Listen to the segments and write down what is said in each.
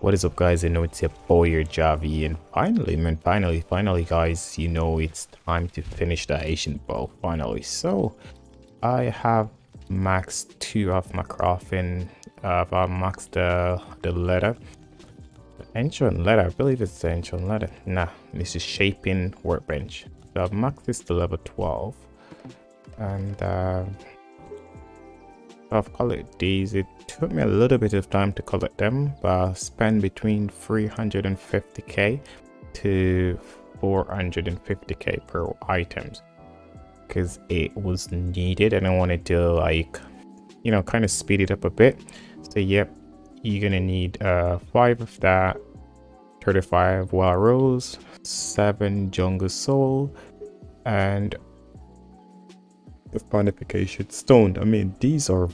What is up guys, you know it's your boy your Javy and finally man finally finally guys you know it's time to finish the Ancient Bow finally. So I have maxed two of my crafting uh, I've maxed the, the leather. The ancient leather I believe it's the ancient letter. nah this is shaping workbench. So I've maxed this to level 12 and uh, I've collected these. It took me a little bit of time to collect them, but I spent between 350k to 450k per items because it was needed and I wanted to like, you know, kind of speed it up a bit. So yep, you're gonna need uh, five of that, 35 wild rose, seven jungle soul, and the fortification stone. I mean, these are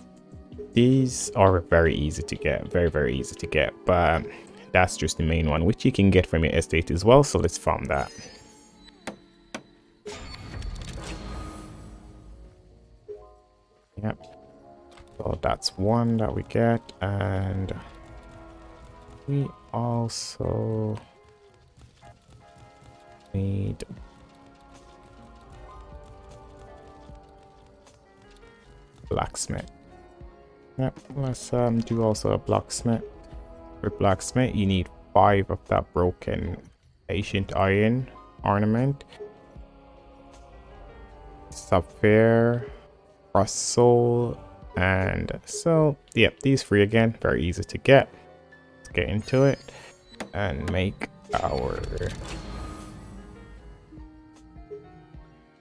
these are very easy to get, very very easy to get, but that's just the main one, which you can get from your estate as well. So let's farm that. Yep. So that's one that we get, and we also need blacksmith. Yep, let's um, do also a blacksmith. For blacksmith, you need five of that broken ancient iron ornament. Sapphire, rust soul, and so, yep, these three again, very easy to get. Let's get into it and make our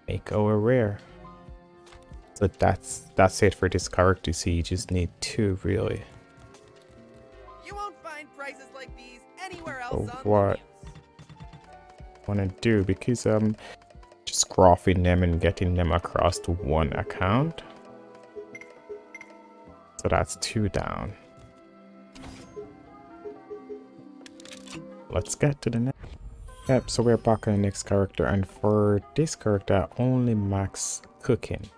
make our rare. So that's that's it for this character. So you just need two really. You won't find prices like these anywhere else so what I want to do because I'm just crafting them and getting them across to one account. So that's two down. Let's get to the next. Yep, so we're back on the next character and for this character only max cooking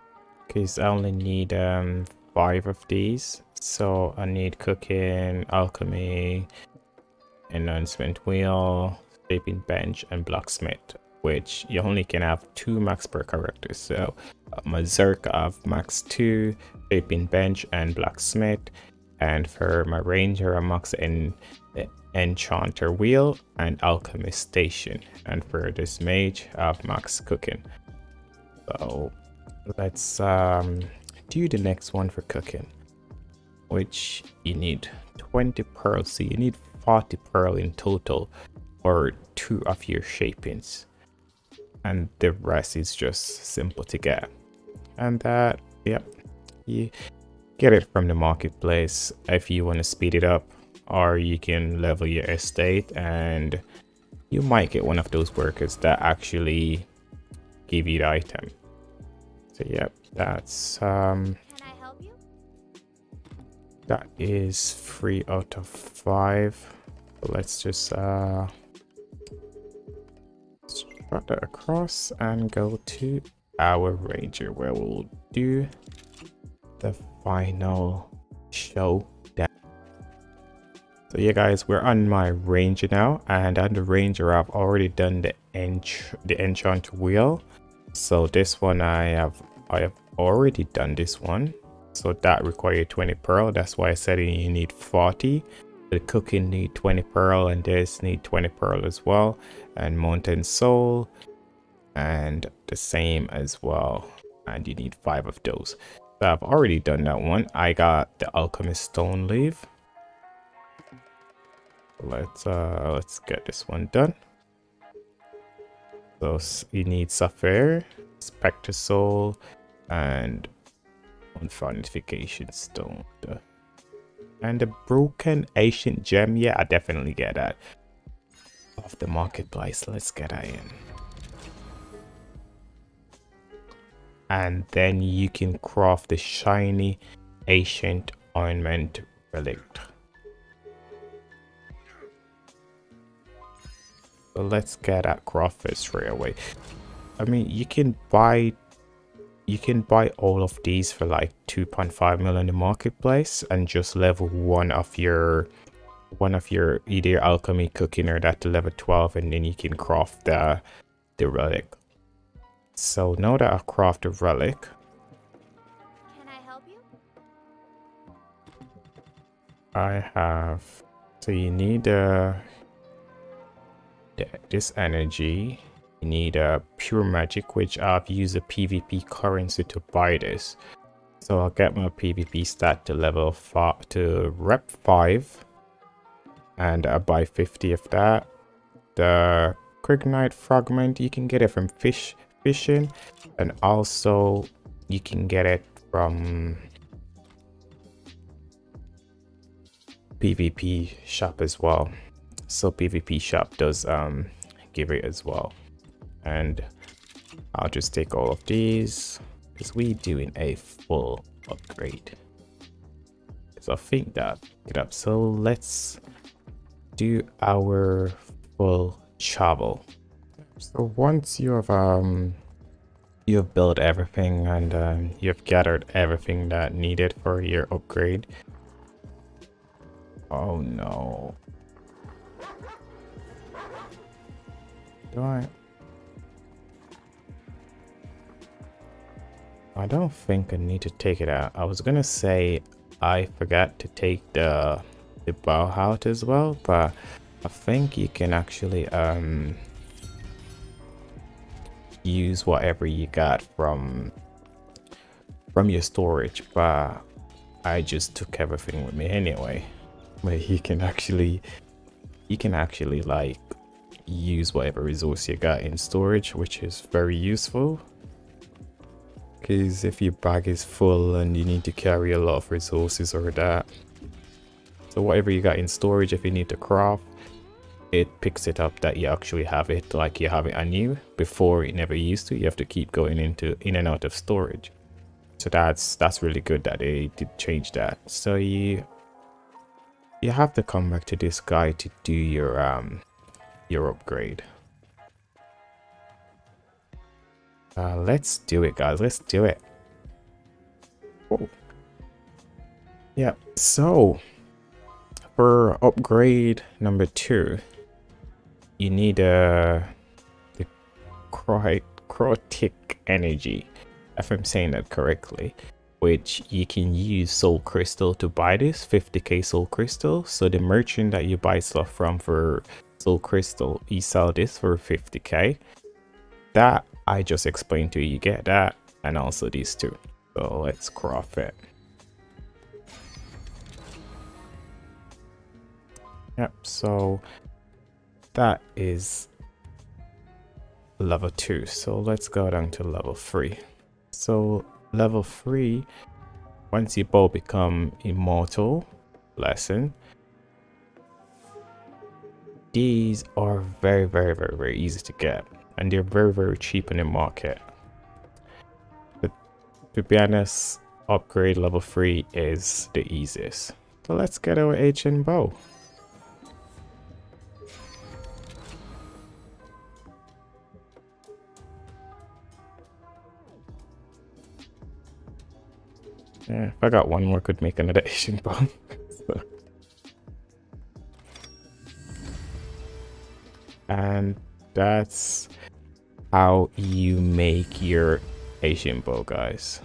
I only need um, five of these. So I need cooking, alchemy, enhancement wheel, shaping bench, and blacksmith, which you only can have two max per character. So uh, my Zerk have max two, shaping bench, and blacksmith. And for my ranger, I max in enchanter wheel and alchemist station. And for this mage, I have max cooking. So let's um, do the next one for cooking which you need 20 pearls. So you need 40 pearl in total for two of your shapings. And the rest is just simple to get. And that yep. You get it from the marketplace if you want to speed it up or you can level your estate and you might get one of those workers that actually give you the item so yep, that's um that is three out of five. Let's just uh strut that across and go to our ranger where we'll do the final show showdown. So yeah guys, we're on my ranger now and on the ranger I've already done the ench the enchant wheel so this one i have i have already done this one. So that required 20 pearl. That's why i said you need 40 the cooking need 20 pearl and this need 20 pearl as well. And mountain soul and the same as well. And you need five of those. So i've already done that one. I got the alchemist stone leaf. Let's uh let's get this one done so you need Sapphire, Spectre Soul, and one Fortification Stone. And the Broken Ancient Gem, yeah, I definitely get that. Off the marketplace, let's get that in. And then you can craft the Shiny Ancient Ornament Relic. So let's get at Crawford straight away. I mean, you can buy you can buy all of these for like 2.5 million in the marketplace and just level one of your one of your either alchemy cooking or that to level 12 and then you can craft the the relic so now that i craft the relic Can I help you? i have so you need uh this energy you need a pure magic which i've used a pvp currency to buy this so i'll get my pvp stat to level 5 to rep 5 and I buy 50 of that. The Kragnite fragment, you can get it from fish fishing and also you can get it from PvP shop as well. So PvP shop does um give it as well. And I'll just take all of these because we're doing a full upgrade. So I think that get up. So let's do our full travel. So once you have um you have built everything and um, you've gathered everything that needed for your upgrade. Oh no. I? I don't think I need to take it out. I was gonna say I forgot to take the the bow out as well, but I think you can actually um, use whatever you got from from your storage, but I just took everything with me anyway. But you can actually you can actually like use whatever resource you got in storage, which is very useful. Because if your bag is full and you need to carry a lot of resources or that, so whatever you got in storage, if you need to craft, it picks it up that you actually have it like you have it on you. Before it never used to. You have to keep going into in and out of storage. So that's that's really good that they did change that. So you you have to come back to this guy to do your um your upgrade. Uh, let's do it guys, let's do it. Oh. Yeah, so for upgrade number two, you need a uh, the necrotic energy, if I'm saying that correctly, which you can use soul crystal to buy this 50k soul crystal. So the merchant that you buy stuff from for soul crystal, you sell this for 50k. That I just explained to you, you get that, and also these two. So let's craft it. Yep, so that is level 2. So let's go down to level 3. So level 3, once you both become immortal, lesson, these are very, very, very, very easy to get. And they're very, very cheap in the market. But to be honest, upgrade level 3 is the easiest. So let's get our ancient bow. Yeah, if I got one more, could make another Asian bomb. And that's how you make your Asian bow, guys.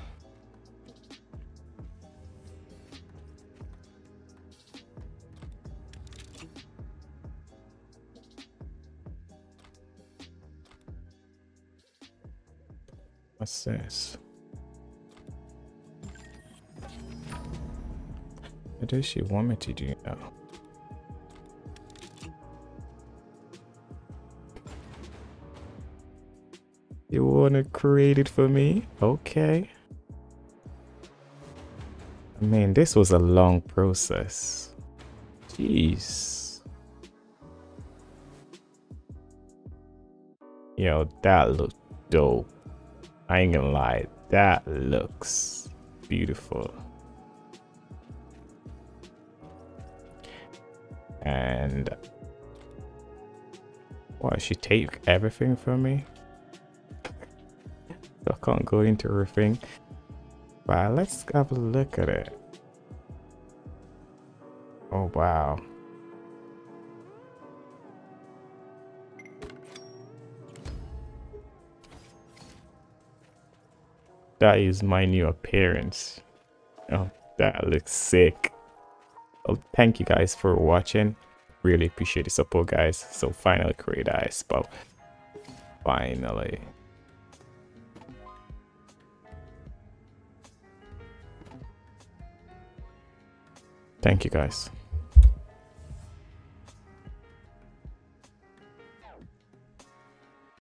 What's this? What does she want me to do now? You want to create it for me? Okay. I mean, this was a long process. Jeez. Yo, that looked dope. I ain't gonna lie. That looks beautiful. And why she take everything from me? can't go into roofing. But let's have a look at it. Oh, wow. That is my new appearance. Oh, that looks sick. Well, thank you guys for watching. Really appreciate the support, guys. So finally, create ice spell. finally. Thank you guys.